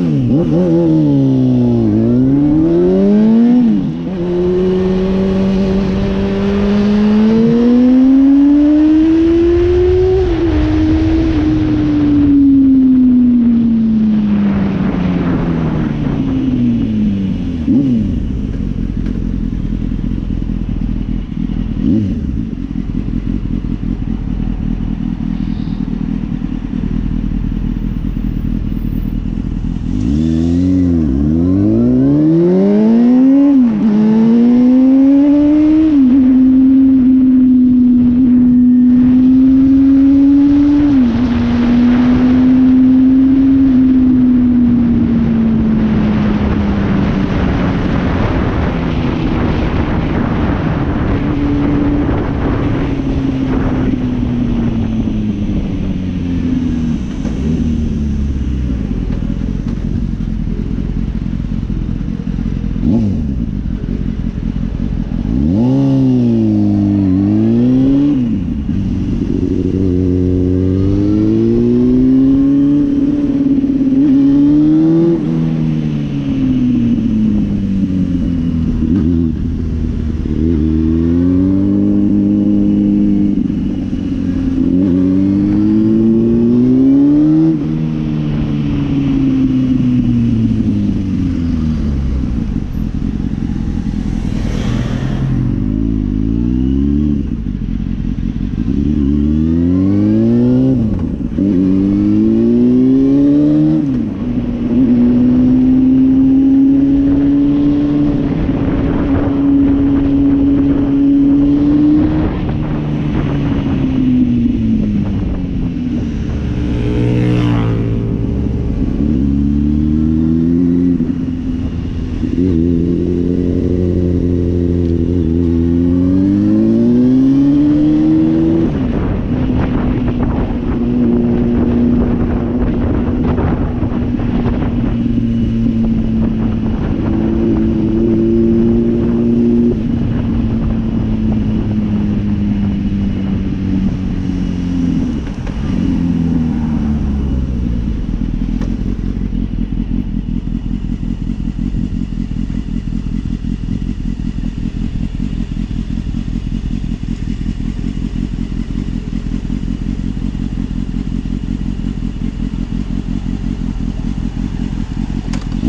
Mm-hmm.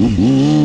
Uhum.